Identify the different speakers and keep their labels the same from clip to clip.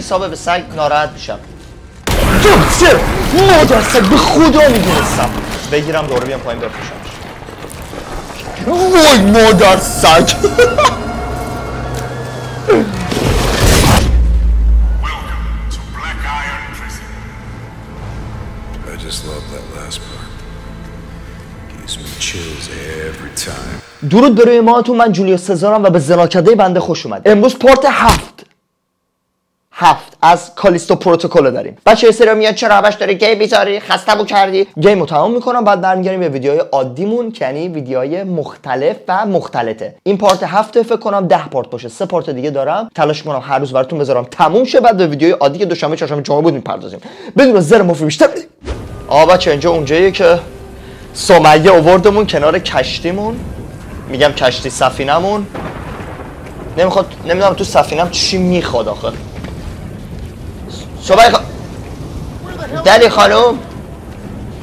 Speaker 1: حساب به سگ ناراحت میشم. دکتر! مادر سگ به خدا می‌دونستم. بگیرم دوره بیام پایین بفروشمش وای مادر سگ. درود به روی ماهتون من جولیوس سزارم و به زناکده بنده خوش اومد امروز پارت هفت. هفت. از کالیستو پروتکل داریم. بچه سری میاد چرا همش داری گیم می‌ذاری؟ خستمو کردی. گیم تمام می‌کنم بعد برمیگردیم به ویدیوهای عادیمون که یعنی ویدیوهای مختلف و مختلطه. این پارت هفته فکر کنم ده پارت باشه. سه پارت دیگه دارم. تلاش کنم هر روز براتون بذارم. تموم شه بعد به ویدیوهای عادی که دوشنبه چهارشنبه جمعه بود می‌پردازیم. بدون زر مفری بیشتر آقا بچه اینجا اونجاییه که سمیه اووردمون کنار کشتیمون. میگم کشتی سفینمون نمی‌خواد نمی‌دونم تو سفینم چی می‌خواد آخه. صبح خ... دلی خانم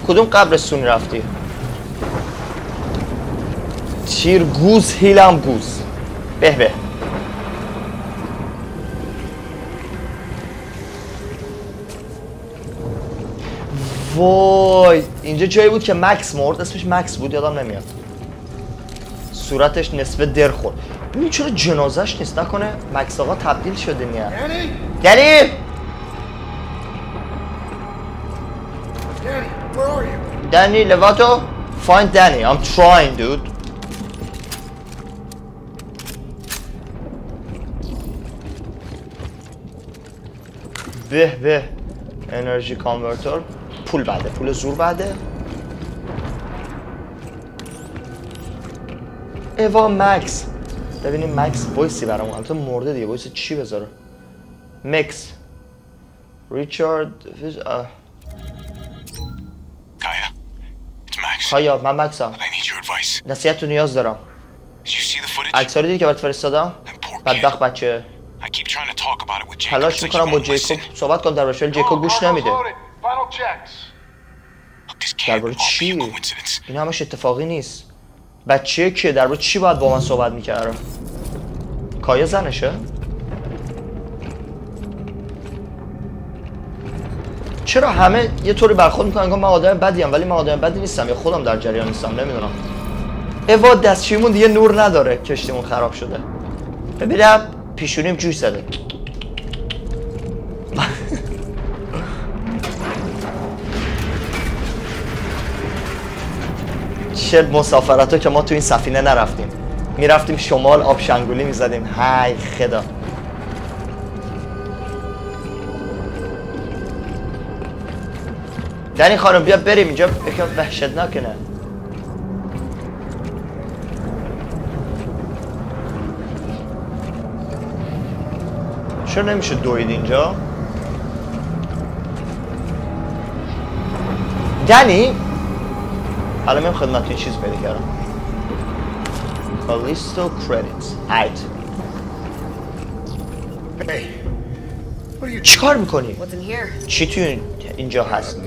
Speaker 1: کدوم قبرستونی رفتی؟ تیر گوز هیلم گوز. به به. وای اینجا جایی بود که مکس مرد اسمش مکس بود یادم نمیاد. صورتش نصف در خورد. ببین چرا جنازش نیست نکنه؟ مکس آقا تبدیل شده نیه
Speaker 2: Danny? Danny
Speaker 1: Levato, find Danny. I'm trying, dude. به به انرژی کانورتر پول بده پول زور بده اوا مکس ببینیم مکس voice ی برامون البته مرده دیگه voice چی بذاره مکس ریچارد فیز- آه. کایا من مکسم. نصیحت تو نیاز دارم? عکس رو دیدی که برات فرستادم بدبخت. بچه. تلاش می‌کنم با. جیکوب صحبت کنم در ولی جیکوب گوش نمیده درباره چی. این همش اتفاقی نیست بچه که درباره چی باید با من صحبت می‌کردم کایا زنشه چرا همه یه طوری برخورد می‌کنن؟ که من آدم بدیم ولی من آدم بدی نیستم. یا خودم در جریان نیستم نمی‌دونم. اوا دستشویمون دیگه نور نداره. کشتیمون خراب شده. ببینم پیشونیم جوش زده. چه مسافرت که ما تو این سفینه نرفتیم. می‌رفتیم شمال آب شنگولی می‌زدیم. های خدا. دنی خانم بیا بریم اینجا. یکم وحشتناکه نه. چرا نمیشه دوید اینجا؟ دنی؟ حالا میام خدمت این چیز پیدا کردم. کالیستو کردیتس ایت
Speaker 2: Hey, what are you
Speaker 1: چیکار می‌کنی؟
Speaker 3: What's in here?
Speaker 1: چی تو این- اینجا هست؟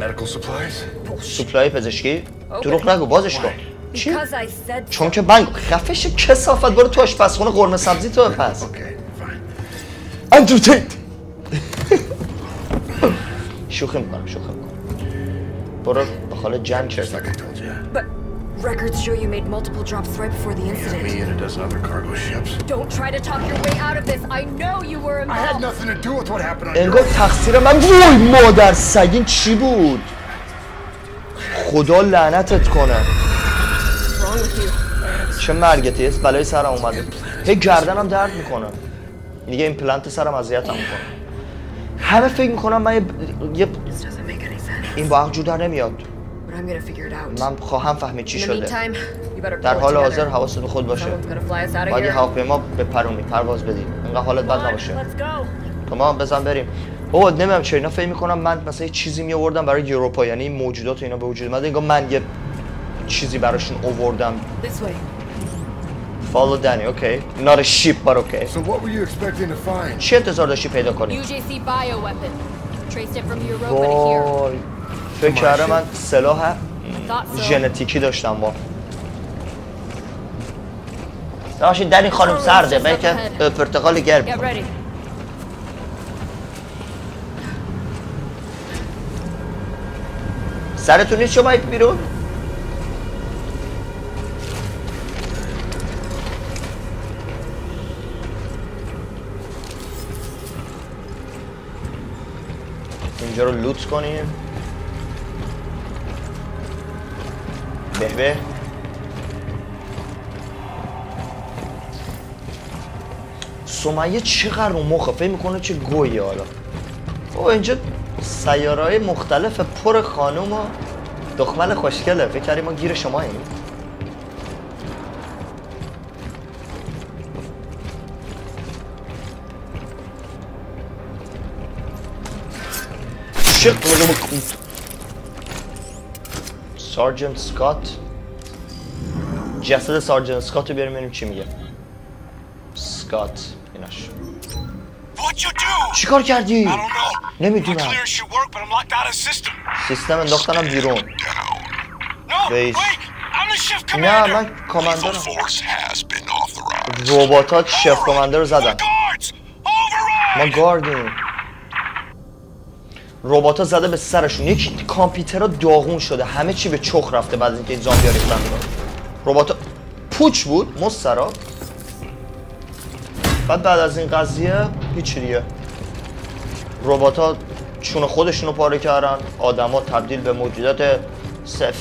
Speaker 1: سوپلای پزشکی؟ دروغ نگو بازش کن. چی؟ چون که من خفش کسافت برو تو آشپزخونه قرمه سبزی تو بپز. اندرو تیت شوخی می‌کنم شوخی می‌کنم. برو به خاله جنگ چرت
Speaker 3: records show you made multiple drops right before the
Speaker 2: Me
Speaker 3: incident.
Speaker 2: and a dozen other cargo ships.
Speaker 3: Don't try to talk your way out of this. I know you were
Speaker 2: I had
Speaker 3: involved.
Speaker 2: nothing to do with what happened on
Speaker 1: انگار
Speaker 2: your
Speaker 1: تقصیر من وای مادر سگ این چی بود خدا لعنتت کنه? چه مرگتی است بلای سرم اومده هی گردنم درد می‌کنه دیگه این پلنت سرم اذیتم می‌کنه همه فکر می‌کنم من یه, یه. این با عقل در نمیاد
Speaker 3: But I'm gonna figure it out.
Speaker 1: من خواهم فهمید چی
Speaker 3: In the
Speaker 1: شده
Speaker 3: meantime, you better
Speaker 1: در حال. حاضر حواست به خود باشه
Speaker 3: Someone's gonna fly us out of
Speaker 1: باید یه. هواپیما بپرونی پرواز بدی اینقدر حالت بد نباشه
Speaker 3: let's go.
Speaker 1: تو ما بزن بریم بابا نمی‌دونم چرا اینا فکر می‌کنم من مثلا یه چیزی می آوردم برای یوروپا یعنی این موجودات و اینا به وجود اومده انگار من یه چیزی براشون آوردم
Speaker 3: way.
Speaker 1: follow Danny اوکی not a ship but okay
Speaker 2: So what were you expecting to find?
Speaker 1: چی انتظار داشتی پیدا کنی
Speaker 4: UJC bioweapon. Traced it from Europa to here.
Speaker 1: فکر کرده من سلاح ژنتیکی داشتم با داشتی در این خانم سرده من که پرتقال گرم. سرتون نیست شما بیرون؟ اینجا رو لوت کنیم. به به سمیه چقدر رو مخه؟ فکر می‌کنه چه گویی حالا. او اینجا سیاره های مختلف پر خانوم و دخمل خوشگله. فکر کردیم ما گیر شما این سارجنت سکات جسد سارجنت سکات رو بیاریم ببینیم چی میگه سکات ایناش
Speaker 5: What'd you do?
Speaker 1: چیکار کردی؟ نمی‌دونم. سیستم انداختنم بیرون
Speaker 5: shift
Speaker 1: نه. من کاماندرم
Speaker 5: authorized.
Speaker 1: روباتات شف کماندر رو زدن! ما گاردیم روباتا زده به سرشون. یک کامپیوترها داغون شده. همه چی به چخ رفته بعد اینکه این زامبیا ریختن روباتا پوچ بود مسترا بعد بعد از این قضیه هیچ دیگه. روباتا چون خودشونو پاره کردن آدما تبدیل به موجودات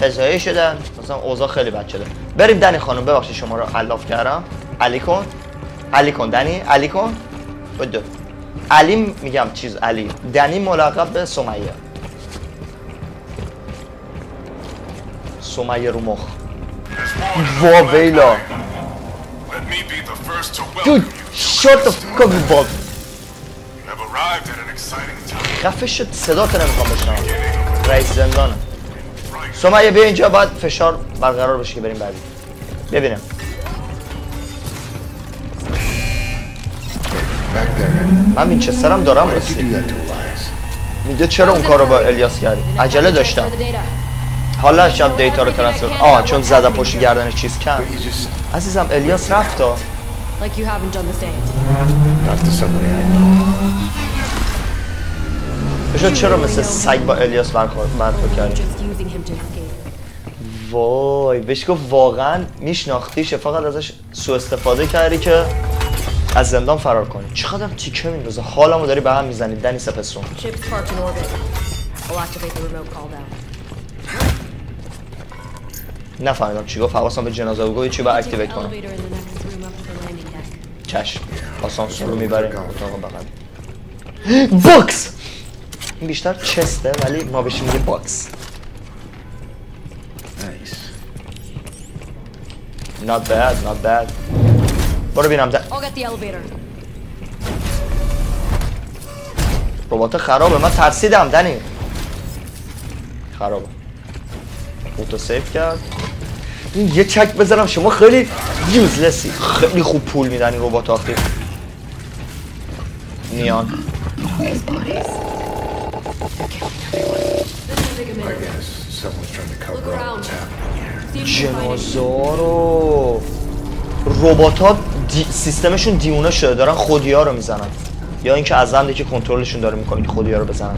Speaker 1: فضایی شدن. مثلا اوضاع خیلی بد شده. بریم دنی خانم ببخشید شما رو علاف کردم. علی کن. علی کن دنی. علی کن. بدو علی میگم چیز علی دنی ملقب به سمیه. سمیه رو مخ. وا ویلا.
Speaker 5: You.
Speaker 1: shut the fuck
Speaker 5: time.
Speaker 1: خفه شد صدا تو نمی‌خوام بشنم رئیس زندانه سمیه بیا اینجا باید فشار برقرار بشه که بریم بعدی. ببینم. من وینچسترم دارم
Speaker 2: Elias?
Speaker 1: میگه چرا اون کار رو با الیاس کردی عجله داشتم. حالا شب دیتا رو ترنسفر آه چون زدم پشت گردنش چیز
Speaker 2: just
Speaker 1: عزیزم الیاس رفت تا. بشو چرا مثل سگ با الیاس برخورد کردی? وای بهش گفت واقعا میشناختیش فقط ازش سوء استفاده کردی که از زندان فرار کنی. چقدر تیکه میندازه. حالمو داری به هم می‌زنی دنی سپسون. نفهمیدم چی گفت. حواسم به جنازه بود. گفت چی با
Speaker 4: activate
Speaker 1: کنم. چشم. آسانسور رو می‌بریم اتاق بغل. box! این بیشتر chest ه ولی ما بهش میگه
Speaker 2: box.
Speaker 1: Not bad not bad. برو بینم
Speaker 4: elevator.
Speaker 1: ربات خرابه. من ترسیدم دنی. خرابه. اوتو سیف کرد. این یه چک بزنم. شما خیلی یوزلسی خیلی خوب پول میدن این ربات آخی. نیان. جنازه رو ربات ها دی... سیستمشون دیونه شده دارن خودی ها رو می‌زنن. یا اینکه از که کنترلشون داره می‌کنه که خودی ها رو بزنن.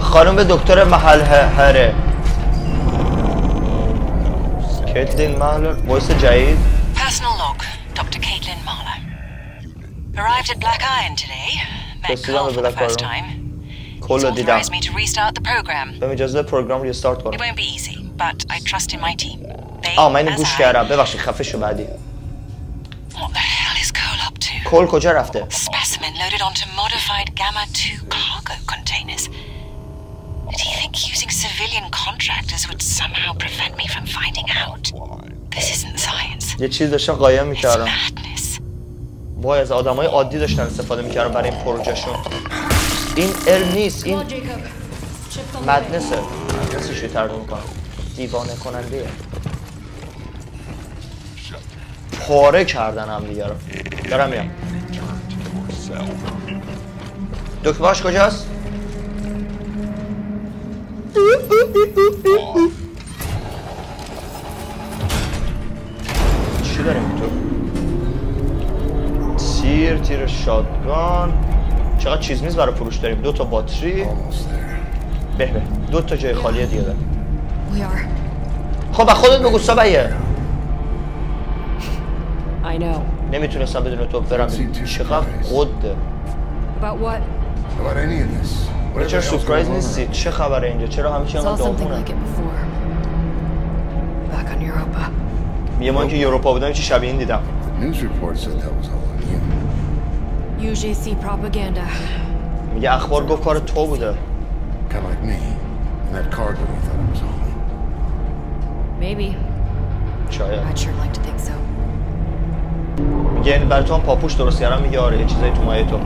Speaker 1: خانم دکتر محل هره. کیتلین محل وایس جدید.
Speaker 6: Arrived at Black Iron today. Met
Speaker 1: Residual
Speaker 6: Cole
Speaker 1: of
Speaker 6: for the
Speaker 1: Black
Speaker 6: first
Speaker 1: Iron.
Speaker 6: time.
Speaker 1: کل
Speaker 6: He's
Speaker 1: رو دیدم
Speaker 6: authorized me to restart the program.
Speaker 1: بهم اجازه پروگرام رو ریستارت
Speaker 6: It
Speaker 1: کنم
Speaker 6: won't be easy, but I trust in my team. They,
Speaker 1: آه من اینو
Speaker 6: as
Speaker 1: گوش
Speaker 6: I-
Speaker 1: کردم ببخشید خفه شو بعدی
Speaker 6: What the hell is Cole up to?
Speaker 1: کل کجا رفته
Speaker 6: Specimen loaded onto modified Gamma 2 cargo containers. Did he think using civilian contractors would somehow prevent me from finding out? This isn't science.
Speaker 1: یه چیز داشتم قایم
Speaker 6: It's
Speaker 1: میکردم
Speaker 6: madness.
Speaker 1: ما از آدمای عادی داشتن استفاده می‌کردن برای این پروژهشون. این ال نیست این مدنسه مدنسش رو ترجمه کنم دیوانه کننده پاره کردن هم دیگه رو. دارم میرم دکتر باش کجاست؟ چی داریم تو؟ تیر تیر شادگان چقدر چیز میز برای فروش داریم دو تا باتری. به به دو تا جای خالی دیگه داریم. خب خودت بگو
Speaker 3: know.
Speaker 1: نمی‌تونستم بدون تو برم چقدر قده
Speaker 3: About what?
Speaker 2: About any of this. Whatever
Speaker 1: چرا
Speaker 2: on
Speaker 1: نیستی چه خبره اینجا چرا داغونه.
Speaker 3: Back on Europa.
Speaker 1: یه ما که یوروپا بودم چی شبیه این دیدم
Speaker 3: UJC propaganda.
Speaker 1: میگه اخبار گفت کار تو بوده
Speaker 2: Kind of like me. And that thought it was me.
Speaker 3: Maybe.
Speaker 1: شاید
Speaker 3: I'd sure like to think so.
Speaker 1: میگه این برای تو هم پاپوش درست کردم میگه آره یه چیزایی تو مایه تو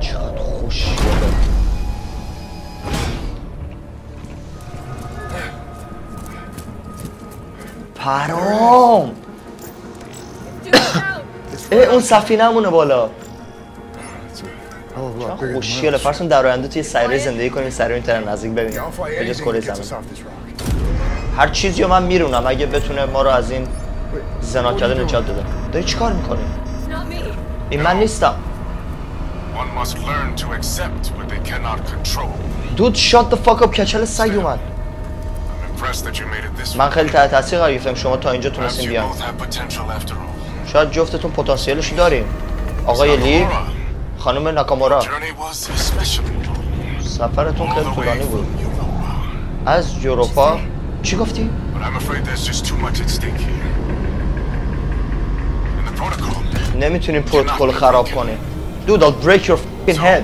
Speaker 1: چقدر خوشگله پرام اه اون سفینه همونه بالا
Speaker 2: Us.
Speaker 1: فرسون در آینده توی سیاره زندگی کنیم سیاره اینترنت نزدیک ببینیم به جز کره زمین. هر چیزی رو من میرونم اگه بتونه ما رو از این زناکده نجات بده داری چیکار می‌کنی؟ این من نیستم. دود شات the fuck up. کچل سگ اومد. من. خیلی تحت تاثیر قرار گرفتم. شما تا اینجا تونستین بیان. شاید جفتتون پتانسیلش دارین. آقای لی. خانم ناکامورا. سفرتون خیلی طولانی بود. از یوروپا. چی گفتی؟ نمی‌تونیم پروتکل خراب کنیم. دود I'll break your f***ing head.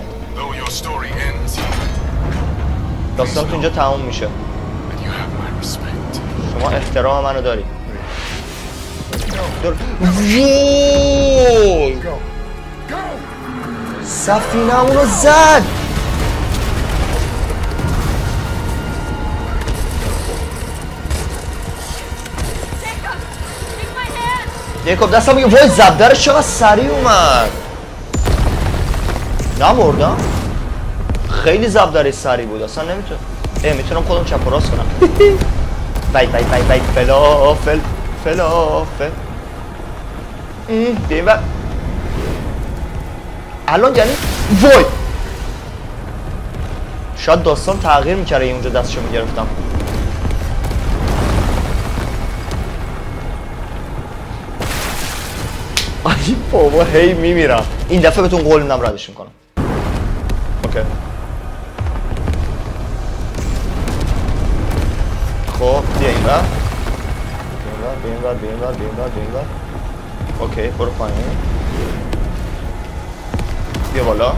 Speaker 1: داستان اینجا تمام میشه. شما احترام منو داری.
Speaker 2: دور
Speaker 1: سفینه اونو زد! یکم دستم میگه وای زبدرش چقدر سریع اومد. نمردم خیلی زبدرش سریع بود اصلا نمی‌تونم. اه می‌تونم خودم چپ و راست کنم. bye bye bye bye فلافل فلافل. این. الان یعنی وای. شاید داستان تغییر می‌کرده اونجا دستشو می‌گرفتم. ای بابا هی میمیرم. این دفعه بهتون قول میدم ردش می‌کنم. okay. خب بیا این ور بیا این ور بیا این ور بیا این ور بیا این ور. اوکی برو پایین. بیا بالا.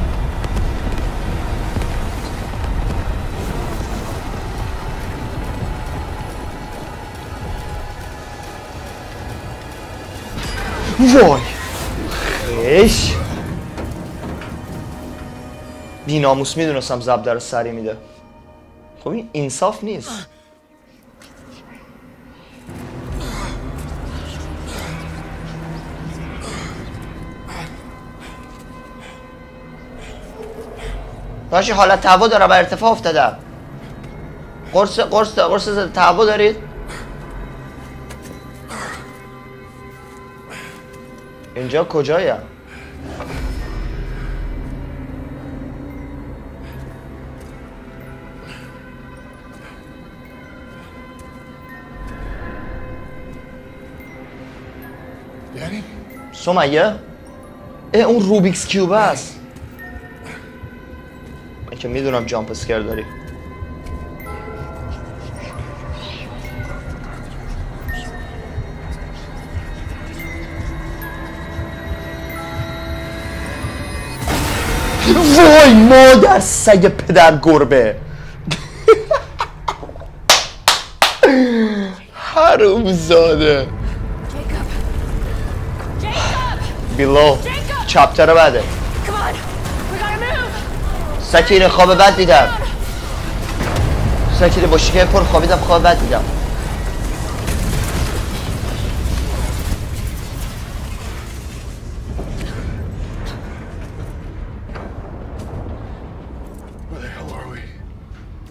Speaker 1: وای. خیش. بی ناموس می‌دونستم زب در سری میده. خب این انصاف نیست. باشی حالت تهوع دارم بر ارتفاع افتادم. قرص قرص قرص تهوع دارید؟ اینجا کجایم
Speaker 2: Daddy?
Speaker 1: سمیه اه اون روبیکس کیوب است که می‌دونم جامپ اسکر داری وای مادر سگ پدر گربه حروم زاده! بیلو! چپتر بعده سکینه خواب بد دیدم. سکینه با شکر پر خوابیدم خواب بد دیدم.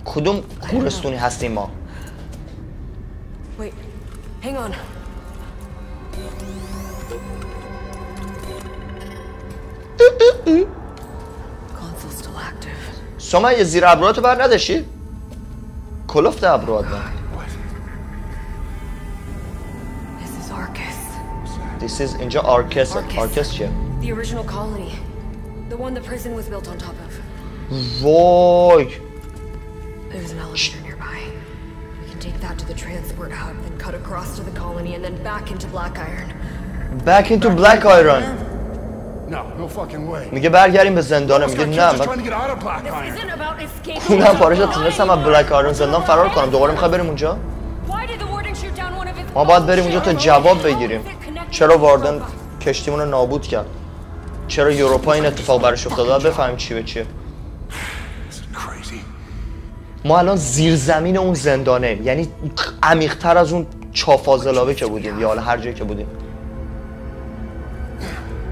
Speaker 1: کدوم گورستونی هستیم ما؟
Speaker 3: Wait, hang on.
Speaker 1: سما یه زیر ابروهاتو بر نداشتی؟ کلفت ابروهات من
Speaker 3: This is Arcas.
Speaker 1: This is اینجا آرکس
Speaker 3: Arcas.
Speaker 1: آرکس چیه؟
Speaker 3: The original colony. The one the prison was built on top of.
Speaker 1: وای
Speaker 3: There's an elevator nearby. We can take that to the transport hub, then cut across to the colony, and then back into Black Iron.
Speaker 1: Back into Black Iron
Speaker 2: No, no fucking way.
Speaker 1: میگه برگردیم به
Speaker 2: Those
Speaker 1: میگه نه من
Speaker 3: escaping.
Speaker 1: اونم پارش تونستم از بلک آیرون زندان فرار کنم. دوباره می‌خوای بریم اونجا؟ ما باید بریم اونجا تا جواب بگیریم. چرا واردن کشتیمون رو نابود کرد؟ چرا یوروپا این اتفاق براش افتاده؟ بفهمیم چی به چیه. ما الان زیر زمین اون زندانه. یعنی عمیق‌تر از اون چافازلابه که بودیم یا حالا هر جایی که بودیم.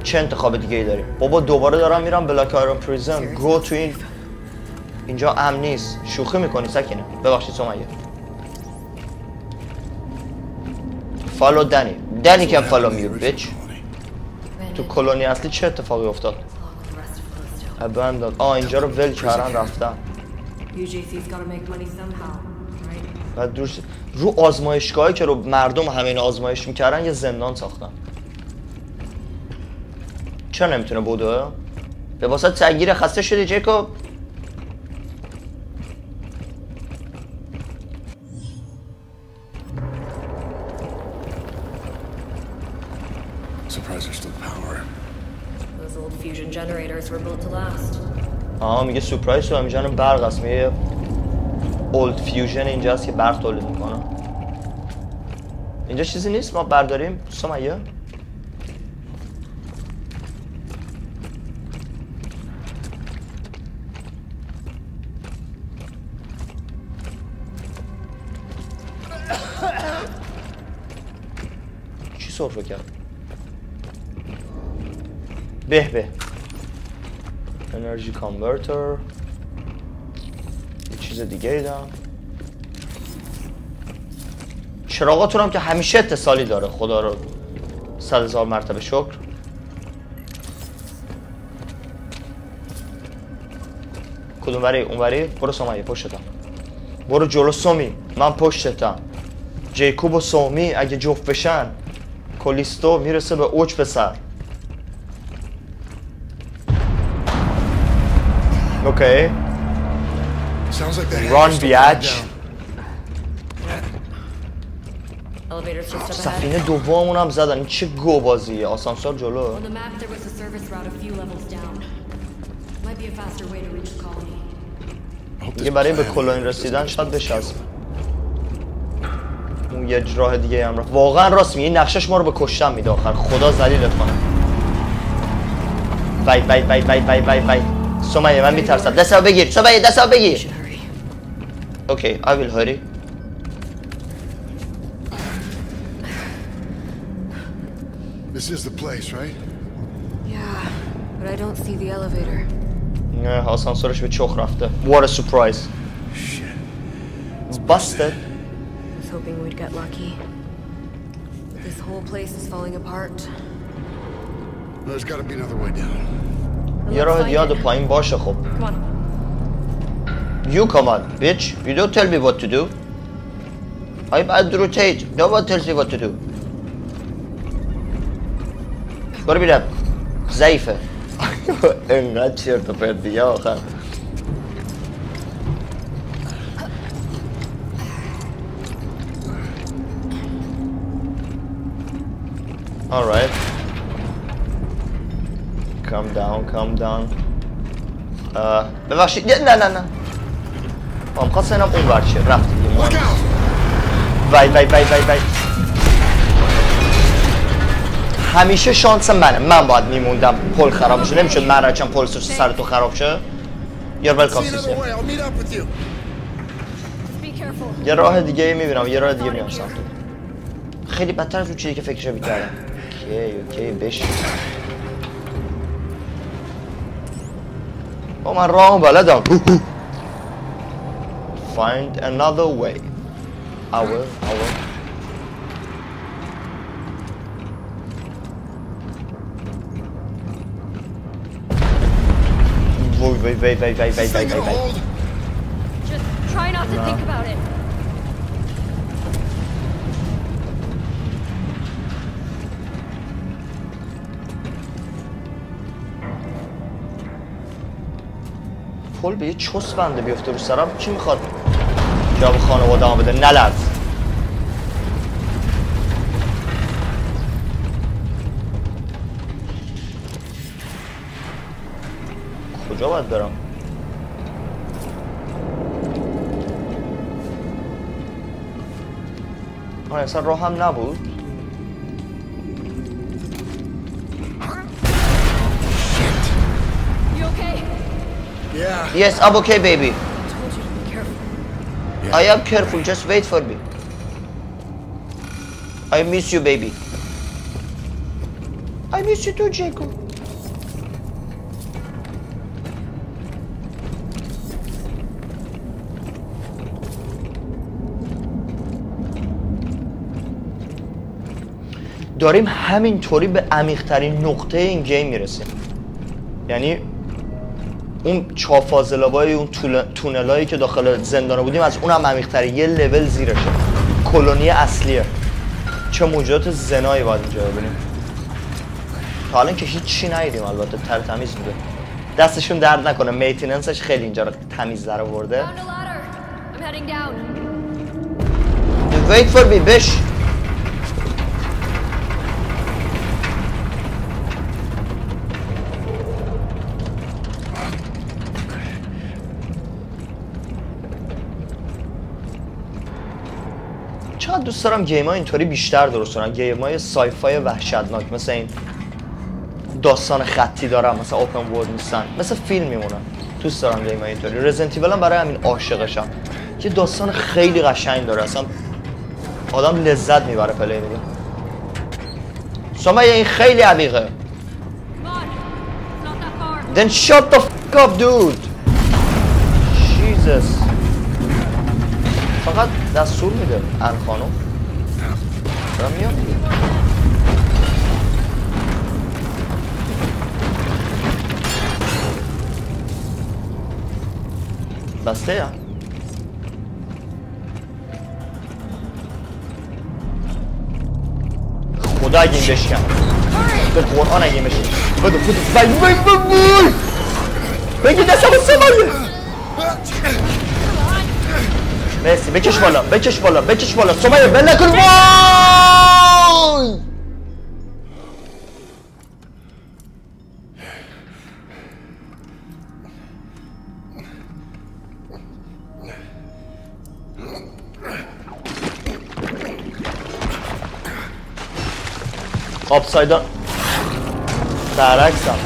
Speaker 1: چه انتخاب دیگه ای داریم بابا دوباره دارم میرم بلاک آیرون پریزن گو تو این اینجا امن نیست. شوخی می‌کنی سکینه ببخشید سمیه فالو دنی دنی کن فالو میو بیچ تو کلونی اصلی چه اتفاقی افتاد؟ ابنداد آه اینجا رو ول کردن رفتن. روش رو آزمایشگاهی که رو مردم همین آزمایش می‌کردن یه زندان ساختن. چرا نمی‌تونه بودو؟ به واسه سگیر خسته شدی جیکوب؟
Speaker 2: Surprised there's still power.
Speaker 3: Those old fusion generators were built to last.
Speaker 1: آها میگه سورپرایز تو همیشه برق هست میگه اولد فیوژن اینجاست که برق تولید می‌کنه اینجا چیزی نیست ما برداریم سمیه چی سرفه کرد به به. انرژی کانورتر یه چیز دیگه ایدم چراغاتون هم که همیشه اتصالی داره. خدا رو صد هزار مرتبه شکر. کدوم وری؟ اون وری؟ برو سمیه پشتتم برو جلو سومی. من پشتتم جیکوب و سومی اگه جفت بشن کلیستو می‌رسه به اوج پسر. Okay.
Speaker 2: Sounds like that.
Speaker 1: Run, Biatch. سفینه دوبامون هم زدن. این چه گو بازیه آسانسور جلو.
Speaker 2: یه
Speaker 1: برای به
Speaker 2: کلونی
Speaker 1: رسیدن شاید بشه. از اون یه راه دیگه هم راه واقعا راست میگه. این نقشش ما رو به کشتن میده آخر. خدا زلیلت کنه. بای بای بای بای بای بای بای. سمیه من میترسم دستم بگیر سمیه دستم بگیر
Speaker 3: Hurry.
Speaker 1: اوکی I will hurry
Speaker 2: This is the place, right?
Speaker 3: Yeah, but I don't see the elevator.
Speaker 1: نه آسانسورش به چخ رفته What a surprise
Speaker 2: Shit.
Speaker 1: It's busted
Speaker 3: I was hoping we'd get lucky. This whole place is falling apart.
Speaker 2: There's got to be another way down.
Speaker 1: یه راه دیاد
Speaker 3: it.
Speaker 1: پایین باشه خب. You come on, bitch. You don't tell me what to do. I'm Andrew Tate. No one tells me what to do. برو بیرم ضعیفه انقدر چرت و پرت دیگه آخر Alright. Calm down, calm down. اه، ببخشید. نه نه نه نه. ما می‌خواست اینم اون ورشه رفت دیگه! وای وای وای وای وای. همیشه شانس منه. من باید میموندم پل خراب بشه نمی‌شد من رچم پل سر تو خراب شه. یار ویلکام
Speaker 2: See another
Speaker 1: سیستم
Speaker 2: way. I'll meet up with you.
Speaker 4: Be careful.
Speaker 1: یه راه دیگه می‌بینم. یه راه دیگه میام سمت خیلی بدتر از اون چیزی که فکرشو می‌کردم. اوکی اوکی بش با من راه بلدم Find another way I will, I will وای وای وای وای وای وای وای
Speaker 2: Thing gonna
Speaker 1: وای
Speaker 2: hold?
Speaker 4: Just try not to think about it.
Speaker 1: پل به یه چس بنده بیفته رو سرم کی می‌خواد؟ جواب خانواده هم بده نلرز. کجا باید برم؟ آه اصلا راه هم نبود؟
Speaker 2: Yeah.
Speaker 1: Yes, I'm okay baby
Speaker 3: I told you to be careful.
Speaker 1: I am careful, just wait for me. I miss you, baby. I miss you too, Jacob. داریم همینطوری به عمیقترین نقطه این گیم می‌رسیم یعنی اون چافازلابای اون تونلایی که داخل زندان بودیم از اونم عمیق‌تره یه لول زیرشه. کلونی اصلیه. چه موجودات زنایی باید اینجا ببینیم. تا الان که هیچی ندیدیم البته تر تمیز بوده. دستشون درد نکنه. میتیننسش خیلی اینجا رو تمیز در آورده. Wait for me چقدر دوست دارم game ها اینطوری بیشتر درست کنن game های sci-fi وحشتناک مثل این داستان خطی دارم مثل open world نیستن. مثل فیلم میمونن دوست دارم game های اینطوری رزنت هم برای همین عاشقشم. یه داستان خیلی قشنگ داره. اصلا آدم لذت می‌بره play میده سمیه این خیلی عمیقه. Then shut the fuck up dude. Jesus. دستور میده ان خانم. دارم میام. بسته یا؟ خدا اگه این بشکن به قرآن اگه بشکن بای بای بای بای بگی دستم سمایه مرسی. بکش بالا بکش بالا بکش بالا. سمیه بل نکن وای. آپسایدان. برعکسم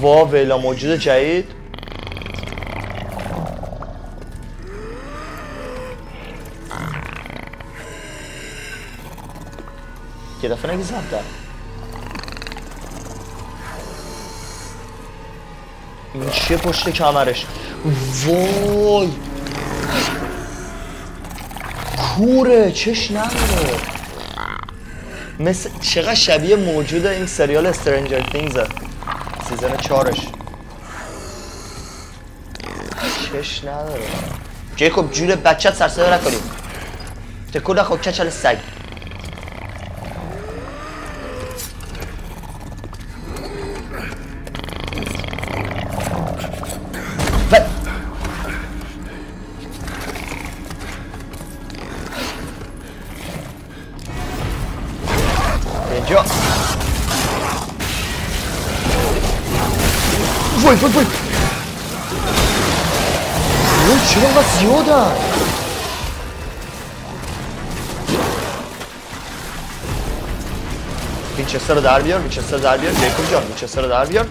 Speaker 1: وا ویلا موجود جدید. یه دفعه نگی زبدن این چیه پشت کمرش؟ وای! کوره چش نداره مثل چقدر شبیه موجود این سریال استرنجر تینگزه سیزن چارش چش نداره جیکوب جون بچت سرسده نکنیم تکون نخور کچل سگ. وینچستر رو در بیار وینچستر رو در بیار جیکوب جان وینچستر رو در بیار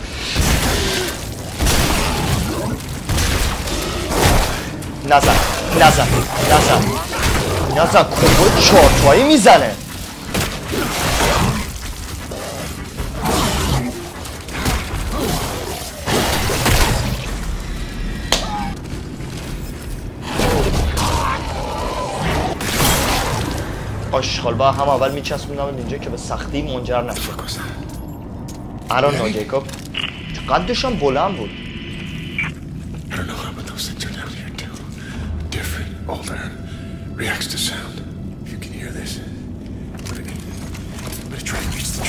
Speaker 1: نزن نزن نزن نزن combo چارتایی می‌زنه آشغال با هم اول میچسبوندم اینجا که به سختی منجر نشه. الان نو جیکوب. قدش هم بلند بود.
Speaker 2: Reacts to sound. If you can hear this, try reach the.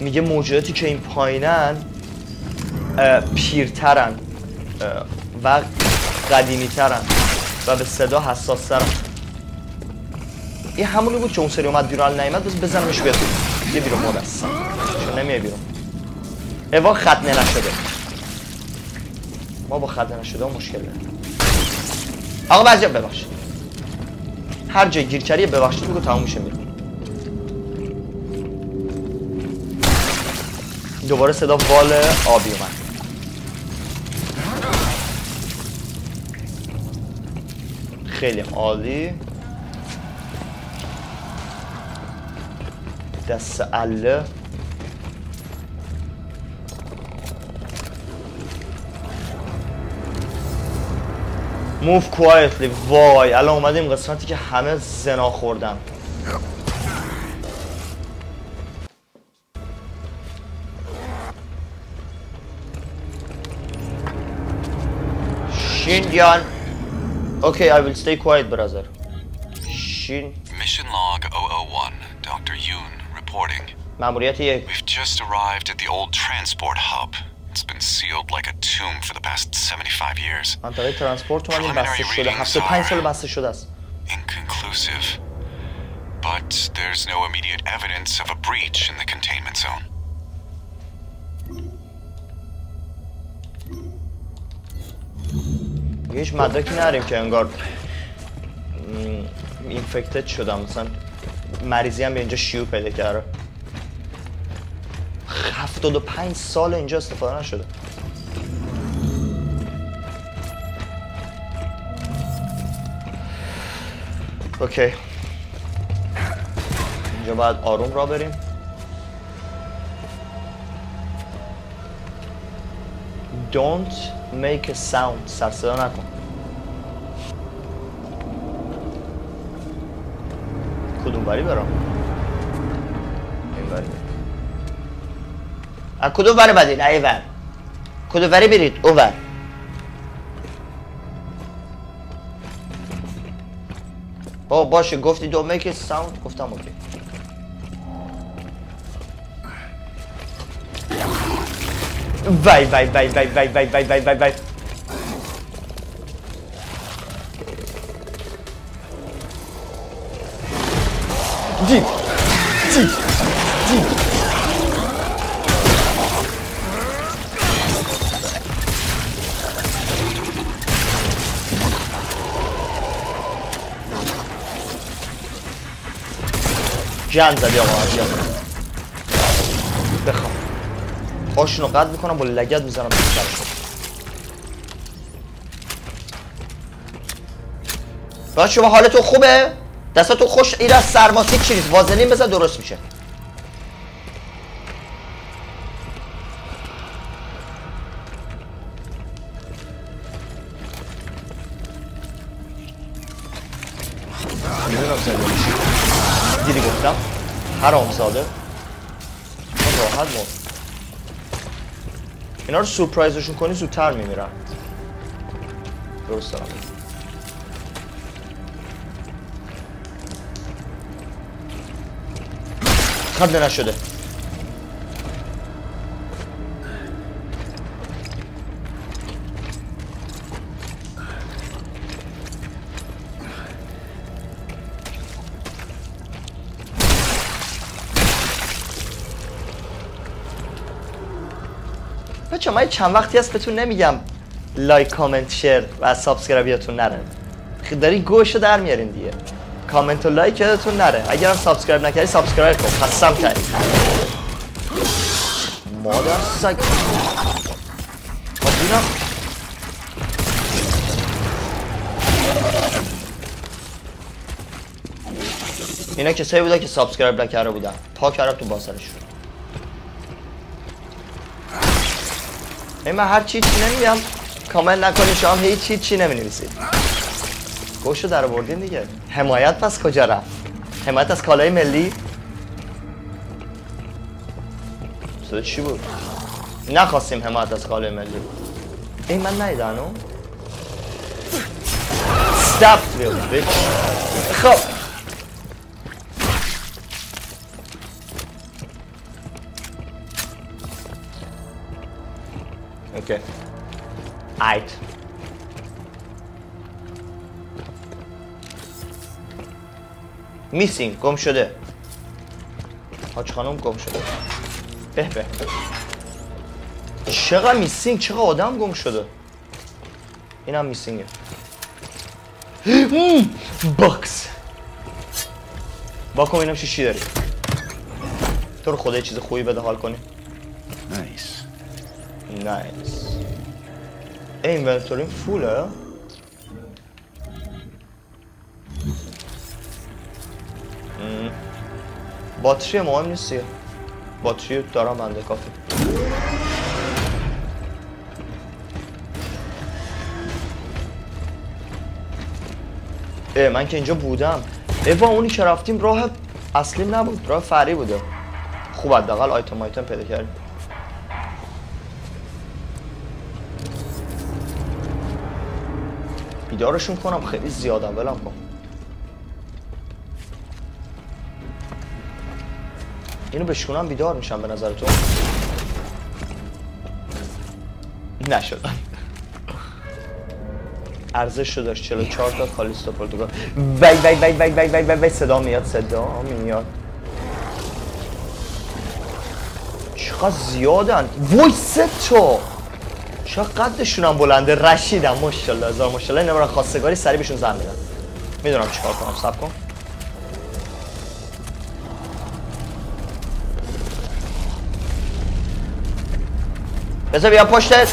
Speaker 1: میگه موجوداتی که این پایینن پیرترن و قدیمیترن و به صدا حساس ترن. این همونی بود که اون سری اومد بیرون نیومد بس بزنمش بیاد یه بیرون مدست چون نمیای بیرون؟ اوا ختنه نشده. ما با ختنه نشده مشکل داریم. آقا بعضی ببخشید. هر جای گیر کردی ببخشید بگو تموم میشه میره دوباره صدا وال آبی اومد. خیلی عالی. vitesse à là. موف کوایتلی وای الان اومدیم قسمتی که همه زنا خوردم. شین یان اوکی
Speaker 5: ای ویل استی کوایت برادر شین.
Speaker 1: مأموریت یک
Speaker 5: We've just arrived at the old transport hub. It's been sealed like a tomb for the past 75 years.
Speaker 1: منطقه ترانسپورت اومدیم بسته شده 75 سال بسته شده است
Speaker 5: Inconclusive. But there's no immediate evidence of a breach in the containment zone.
Speaker 1: هیچ مدرکی نداریم که انگار م، اینفکتد شدم مثلا مریضی هم به اینجا شیوع پیدا کرده 75 سال اینجا استفاده نشده. اوکی. اینجا باید آروم را بریم. Don't make a sound. سر نکن. کدوم بری برام؟ این بری. از کدوم بری بدین ای ور. کدوم بری برید؟ او ور. با باشه گفتی make a sound گفتم اوکی. وای وای وای وای وای وای وای وای وای. جن زدی آقا جن بخوام پاشونو قد می‌کنم با لگت می‌زنم به باید شما حالتون خوبه؟ دستاتون خوش از سرماسی چیز وازلین بزن درست میشه. حرام زاده من راحت مرد اینا رو سورپرایزشون کنی زودتر میمیرن. درست دارم. خنده نشده. من چند وقتی هست بهتون نمیگم. لایک کامنت شیر و سابسکرایب یادتون نره. داری گوشو در میارین دیگه. کامنت و لایک یادتون نره. اگرم سابسکرایب نکردی سابسکرایب کن. قسم کردی. مادر سگ. خب اینم اینا کسایی بودن که سابسکرایب نکرده بودن. پا کردم تو باسرشون ای من هر چی چی نمیگم کامنت نکنی شما هیچ چی چی نمی نویسید گوشو در بردین دیگه. حمایت پس کجا رفت؟ حمایت از کالای ملی؟ صدا چی بود؟ نخواستیم حمایت از کالای ملی. این من نیدنو Stop really bitch. خب. okay it missing گم شده. حاج خانم گم شده. به به. چقدر missing چقدر آدم گم شده. اینم missing ه box باز کن اینم چی داری. تو رو خدا چیز خوبی بده حال کنی.
Speaker 5: Nice.
Speaker 1: نایس اینونتوریم فوله مم. باتری مهم نیست دیگه. باتری دارم بنده کافی اه من که اینجا بودم ایوا اونی که رفتیم راه اصلی نبود راه فری بوده خوب حداقل آیتم آیتم پیدا کردیم بیدارشون کنم خیلی زیاد اولم کن. اینو بشکنم بیدار میشم به نظر تو نشد ارزش شده داشت 44 تا کالیستو پرتگال وای وای وای وای وای وای وای صدا میاد صدا میاد. چقدر زیادن. وای سه تا چقدر قدشون هم بلنده رشیدم ماشاءالله هزار ماشاءالله اینا برای خواستگاری سری بهشون زن میدن. می‌دونم چیکار کنم سب کن. بذار بیام پشتت.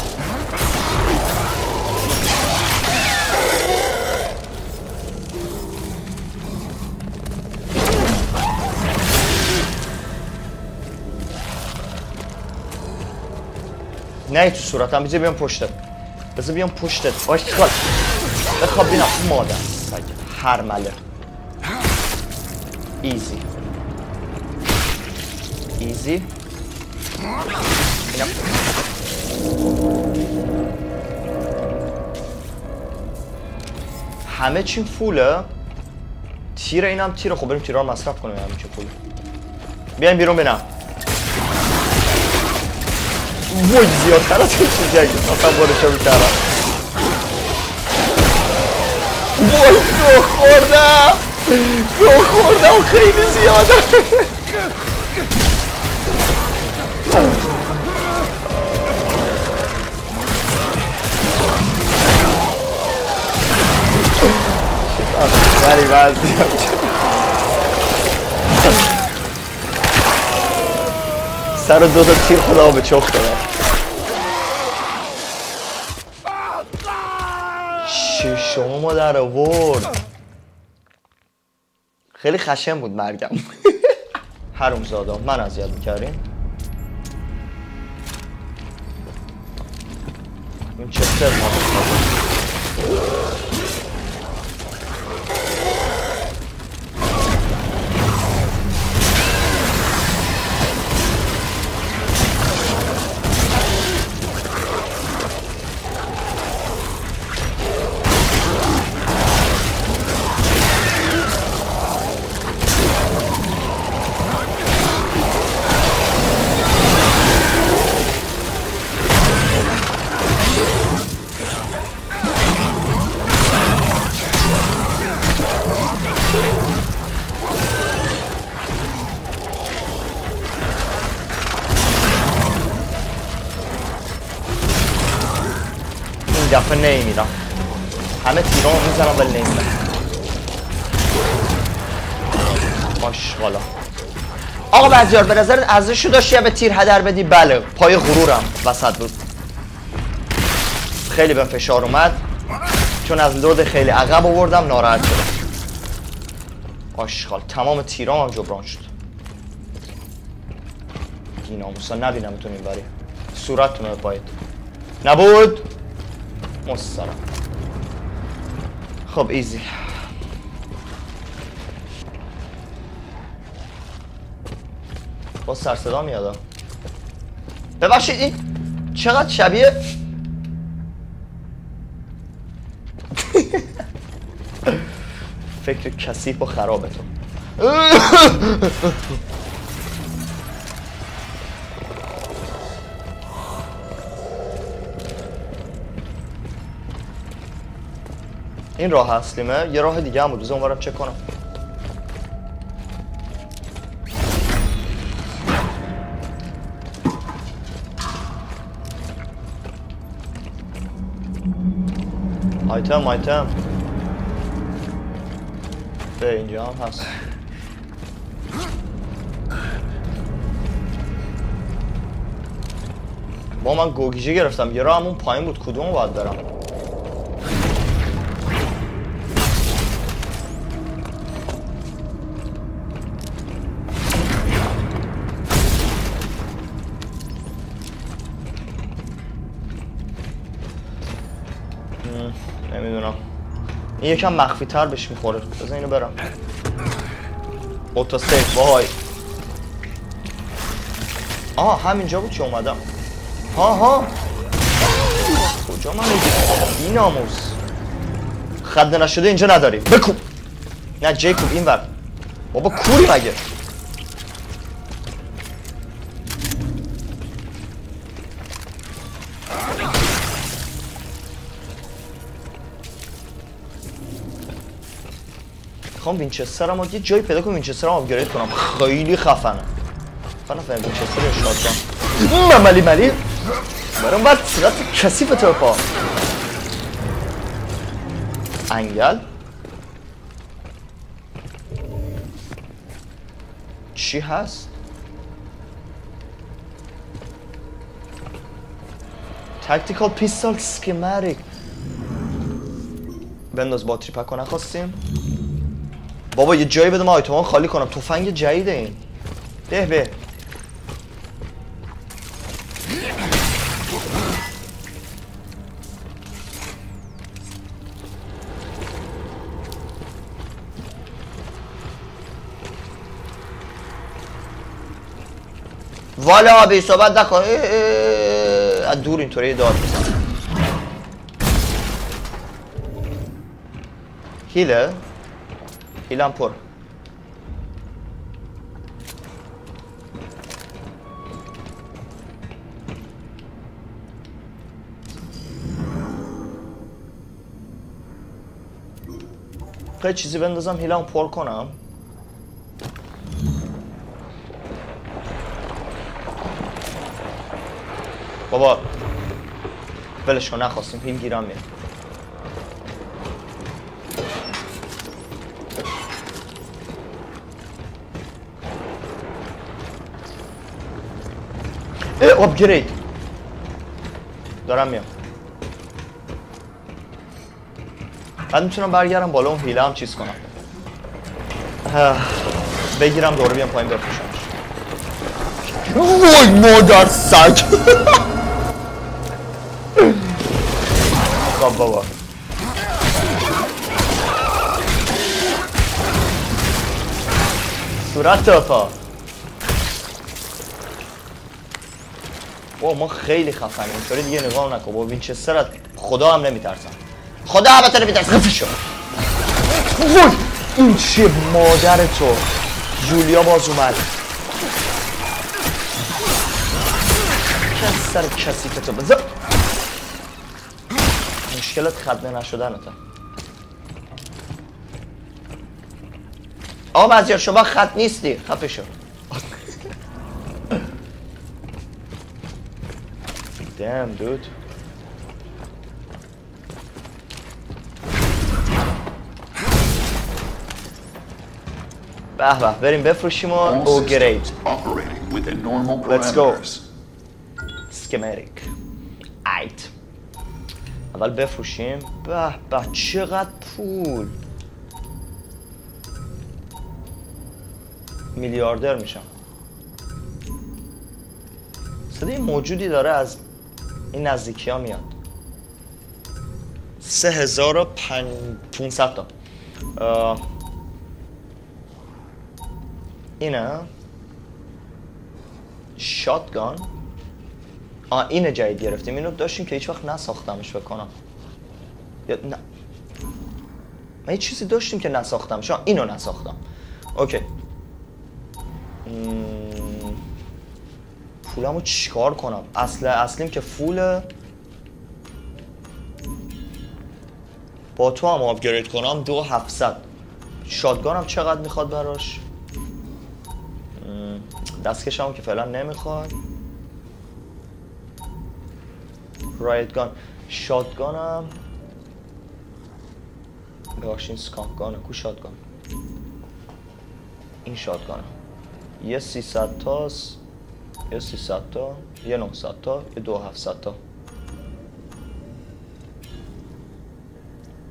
Speaker 1: نه تو صورتم بذار بیام پشتت. بذار بیام پشتت. باش خال بخواب بینم مادر. سگ هر مله. ایزی. ایزی. اینم همه چیم فوله تیر اینم تیر خب بریم تیرها مصرف کنیم. همه چی فوله بیایم بیرون بینم Muito zio, cara, tem que chegar aqui. tá bom deixa o cara. Boa, que horror, não! Que horror, não, crime zio, Very Vai, vai, دو تا تیر خدا به چخ داره شما مادر آورد. خیلی خشن بود مرگم. حروم زادا من اذیت می‌کردیم این چه سر دفعه نمیرم همه تیران رو می‌زنم ولی نمیرم ماشاءالله آقا بزیار به نظر ارزش رو داشتی یا به تیر هدر بدی؟ بله. پای غرورم. وسط بود. خیلی به فشار اومد. چون از لود خیلی عقب آوردم ناراحت شدم. آشغال تمام تیرام هم جبران شد. ناموسا نبینم تو این بری صورتتون رو پایید نبود؟ مستم خب ایزی. با سرصدا میاد ببخشید این چقدر شبیه؟ فکر کثیف و خرابتون. این راه اصلیمه یه راه دیگه هم بود. اونورم چک کنم. آیتم آیتم به اینجا هم هست. با من گوگیجه گرفتم. یه راه همون پایین بود. کدوم باید برم؟ این یکم مخفی تر بهش می‌خوره. بذار اینو برم. اوتا سیف وای. آه همینجا بود که اومدم. ها ها کجا من بی ناموز خد نشده اینجا نداریم. بکوب. نه جیکوب این ور بابا کوری مگه؟ می‌خوام وینچستر هم یه جایی پیدا کنم وینچستر هم آپگرید کنم. خیلی خفنه. فنا فهم وینچستر یا شاتگان مملی ملی برام باید صورت کسیف تو پا. انگل. چی هست؟ تکتیکال پیستال سکیمریک بنداز باتری پک نخواستیم. بابا یه جایی بده من آیتمان خالی کنم. تفنگ جدیده این. ده به. والا بی صحبت نکن. از دور اینطوری داد. بزن هیله؟ هیلم پر. خیلی چیزی بندازم هیلم پر کنم. بابا ولش کن نخواستیم هیل گیرم میاد اه آپگرید دارم میام. بعد می‌تونم برگردم بالا اون هیله هم چیز کنم. بگیرم دوره بیام پایین بفروشمش. وای مادر سگ. خب بابا. صورت پا با ما خیلی خفنیم. اینطوری دیگه نگاه نکن. با وینچستر از خدا هم نمیترسم. خدا البته نمیترسم خفه شو. این چیه مادر تو. جولیا باز اومد. کس سر کسی که تو بذار مشکلت خدمه نشدنته آقا مزیار شما خط نیستی. خفه شو. Damn, dude. به به بریم بفروشیم و او گرید
Speaker 2: Operating within normal
Speaker 1: Let's go. سکمریک ایت اول بفروشیم. به به چقدر پول؟ میلیاردر میشم. صدای موجودی داره از این نزدیکی ها میاد. سه هزار و پن... پونصد تا. اه، اینه. شاتگان. آه اینه جدید گرفتیم. اینو داشتیم که هیچ وقت نساختمش بکنم یا نه. من یه چیزی داشتیم که نساختم شما اینو نساختم. اوکی. پولمو چیکار کنم؟ اصل اصلیم که فوله. با تو هم آپگرید کنم دو هفتصد. شادگانم چقدر می‌خواد براش؟ دستکش هم که فعلا نمی‌خواد. رایتگان شادگانم ببخشید سکانک گانه. کو شادگان این شادگانه یه 300 تاست. یه 300 تا یه 900 تا یه دو 700 تا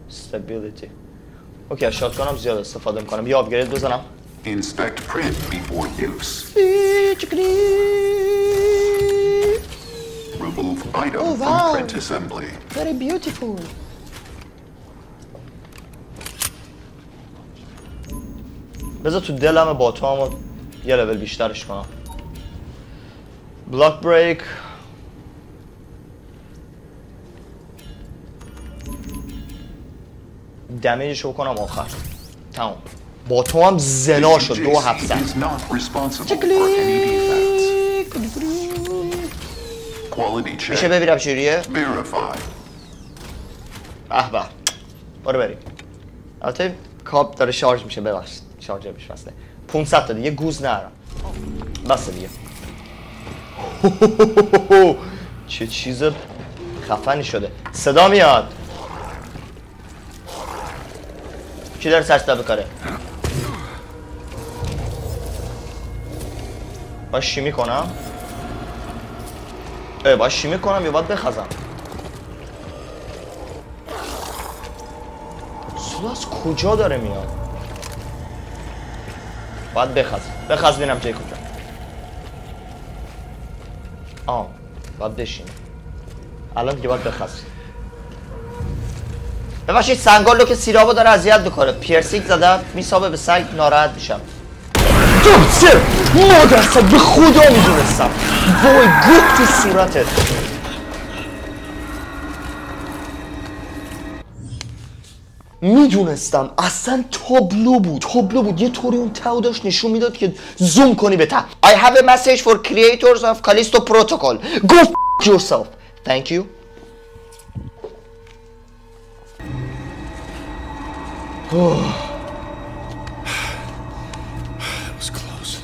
Speaker 1: استابیلیتی اوکی از شاتگانم زیاد استفاده می‌کنم یه آپگرید بزنم
Speaker 2: Inspect print before use. Remove item
Speaker 1: Oh, wow.
Speaker 2: from print assembly.
Speaker 1: Very beautiful. بذار تو دلم با تو یه لول بیشترش کنم. بلاک بریک دمیجش رو کنم آخر. تمام. با تو هم زنا شد. دو.
Speaker 2: Quality
Speaker 1: میشه. ببینم چجوریه
Speaker 2: Verify.
Speaker 1: به به. برو بریم. البته کاب داره شارژ میشه. ببخشید. شارژر میشه بسته 500 تا دیگه. گوز نرم بسته دیگه. چه چیز خفنی شده. صدا میاد. کی داره سرستا بکاره باید شیمی کنم اه باید شیمی کنم یا باید بخزم. صدا از کجا داره میاد؟ باید بخز بخز بینم جای کجا. آه باید بشین الان دیگه باید ببخشید سنگال رو که سیرابو داره اذیت می‌کنه. پیرسینگ زدم میسابه به سنگ ناراحت میشم. دوسته مادرسه به خدا می‌دونستم. وای گفت تو صورتت. می‌دونستم اصلا تابلو بود تابلو بود یه طوری اون تاو داشت نشون می‌داد که زوم کنی به ته I have a message for creators of Callisto Protocol Go f yourself Thank you
Speaker 2: That was close.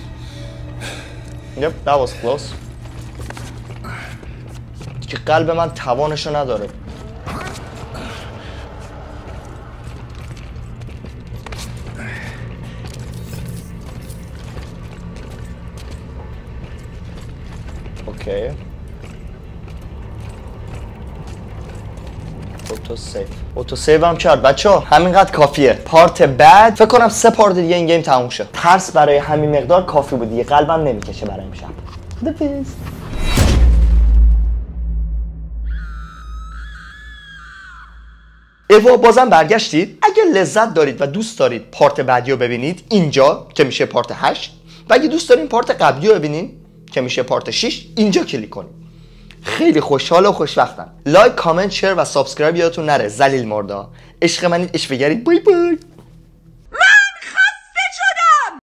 Speaker 1: Yep, that was close که قلب من توانشو نداره OK auto save auto save هم کرد. بچه ها همینقدر کافیه. part بعد فکر کنم سه part دیگه این game تموم شد ترس برای همین مقدار کافی بود دیگه. قلبم نمی‌کشه برای امشب. خدافظ ایوا بازم برگشتید؟ اگه لذت دارید و دوست دارید part بعدی رو ببینید اینجا که میشه part 8 و اگه دوست دارین part قبلی رو ببینید که میشه part 6 اینجا کلیک کنید. خیلی خوشحال و خوشوقتم like comment share و subscribe یادتون نره. ذلیل مردا. عشق منید عشق بگرید. bye bye